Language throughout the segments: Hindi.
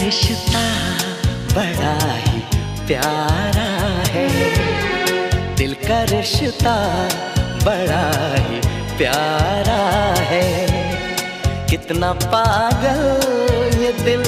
रिश्ता बड़ा ही प्यारा है। दिल का रिश्ता बड़ा ही प्यारा है। कितना पागल ये दिल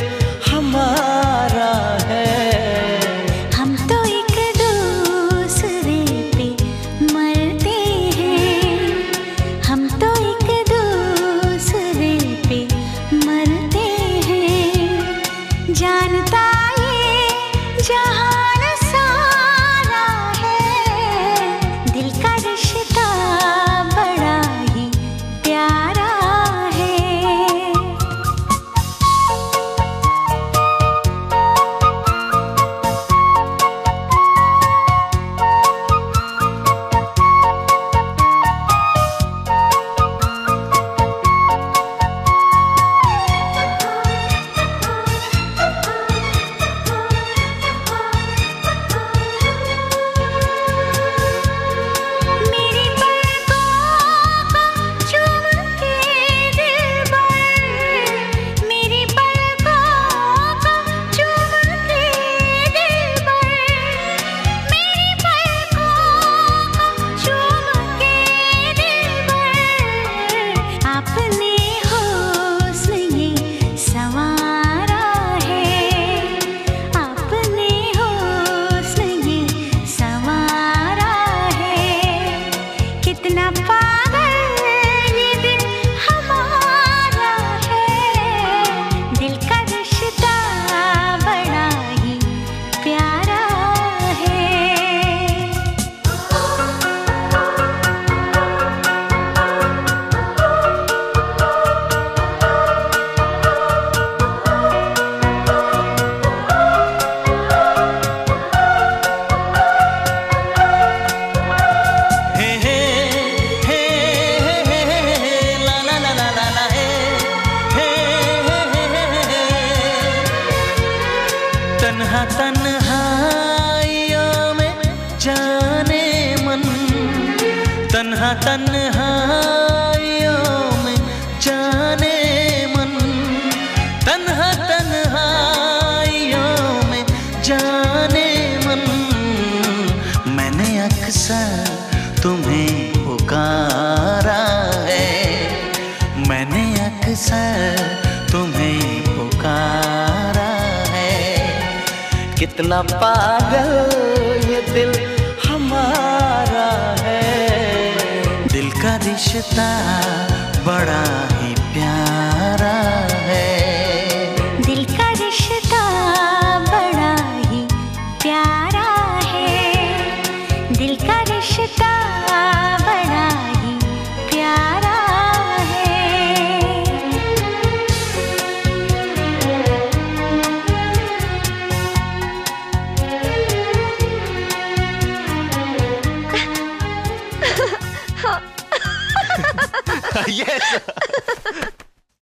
तन्हा तन्हाइयों में जाने मन। तन्हा जाने मन। तन्हा जाने मन। मैंने अक्सर तुम्हें पुकारा कितना पागल ये दिल हमारा है। दिल का रिश्ता बड़ा ही प्यारा है। दिल का रिश्ता बड़ा ही प्यारा है। दिल का रिश्ता बड़ा yes.